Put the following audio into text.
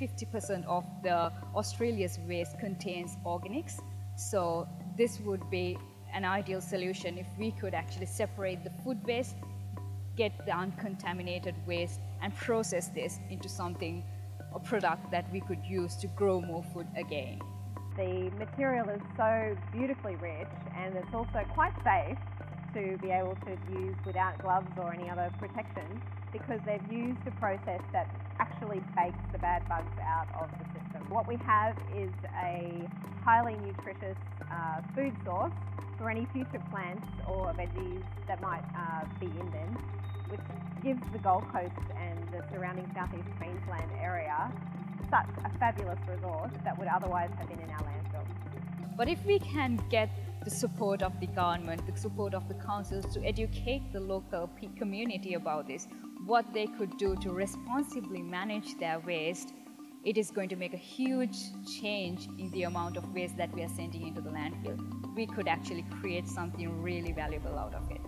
50% of the Australia's waste contains organics. So this would be an ideal solution if we could actually separate the food waste, get the uncontaminated waste and process this into something, a product that we could use to grow more food again. The material is so beautifully rich and it's also quite safe to be able to use without gloves or any other protection because they've used a process that actually bakes bad bugs out of the system. What we have is a highly nutritious uh, food source for any future plants or veggies that might uh, be in them, which gives the Gold Coast and the surrounding southeast Queensland area such a fabulous resource that would otherwise have been in our landfill. But if we can get the support of the government, the support of the councils to educate the local community about this, what they could do to responsibly manage their waste, it is going to make a huge change in the amount of waste that we are sending into the landfill. We could actually create something really valuable out of it.